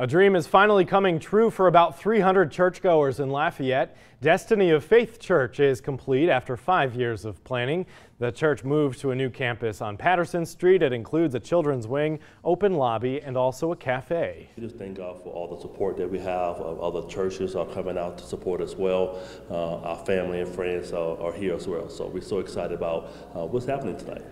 A dream is finally coming true for about 300 churchgoers in Lafayette. Destiny of Faith Church is complete after five years of planning. The church moved to a new campus on Patterson Street. It includes a children's wing, open lobby, and also a cafe. We just thank God for all the support that we have. Uh, other churches are coming out to support as well. Uh, our family and friends are, are, here as well. So we're so excited about uh, what's happening tonight.